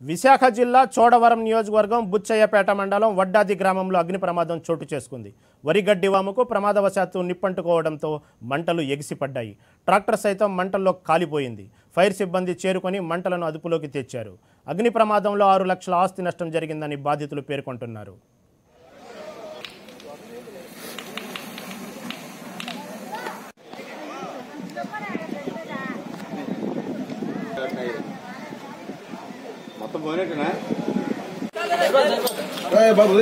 విశాఖ జిల్లా చోడవరం నియోజకవర్గం బుచ్చయ్యపేట మండలం వడ్డాది గ్రామంలో అగ్ని ప్రమాదం చోటు చేసుకుంది. వరిగడ్డి వాముకు ప్రమాదవశాత్తు నిప్పంటుకోవడంతో మంటలు ఎగిసిపడ్డాయి. ట్రాక్టర్ సైతం మంటల్లో కాలిపోయింది. ఫైర్ సిబ్బంది చేరుకొని మంటలను అదుపులోకి తెచ్చారు. అగ్ని ప్రమాదంలో ఆరు లక్షల ఆస్తి నష్టం జరిగిందని బాధితులు పేర్కొంటున్నారు. तो बोने ना? है बाबू